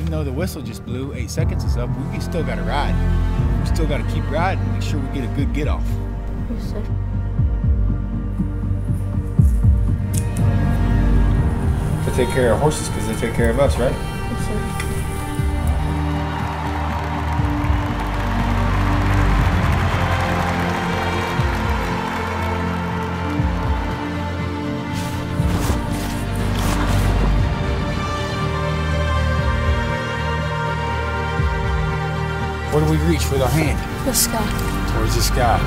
though the whistle just blew, eight seconds is up, we still got to ride. We still got to keep riding, make sure we get a good get off. Yes, sir. To take care of horses because they take care of us, right? Yes, sir. Where do we reach with our hand? The sky. Towards the sky.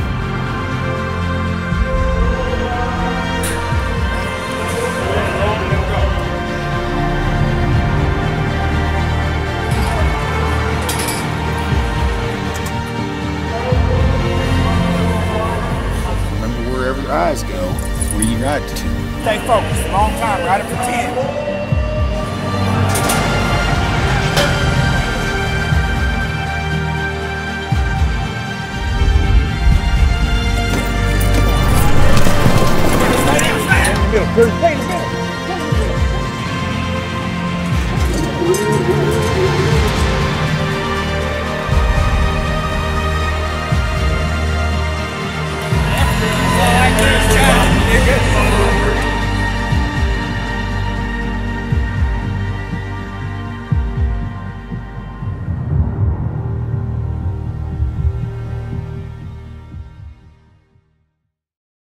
Remember wherever your eyes go, where you ride to. Stay focused. Long time. Ride it for 10. Middle, Stay in the.